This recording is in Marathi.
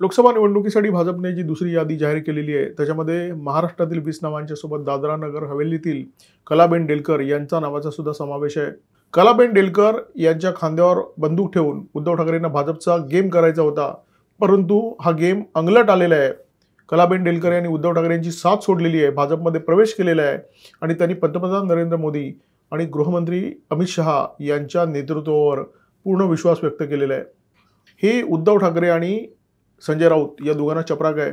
लोकसभा निवडणुकीसाठी भाजपने जी दुसरी यादी जाहीर केलेली आहे त्याच्यामध्ये महाराष्ट्रातील वीस नावांच्या सोबत दादरा नगर हवेलीतील कलाबेन डेलकर यांचा नावाचा सुद्धा समावेश आहे. कलाबेन डेलकर यांच्या खांद्यावर बंदूक ठेवून उद्धव ठाकरेंना भाजपचा गेम करायचा होता परंतु हा गेम अंगलट आलेला आहे. कलाबेन डेलकर यांनी उद्धव ठाकरे यांची साथ सोडलेली आहे भाजपमध्ये प्रवेश केलेला आहे आणि त्यांनी पंतप्रधान नरेंद्र मोदी आणि गृहमंत्री अमित शहा यांच्या नेतृत्वावर पूर्ण विश्वास व्यक्त केलेला आहे. हे उद्धव ठाकरे आणि संजय राउत या दोघांना चपरा आहे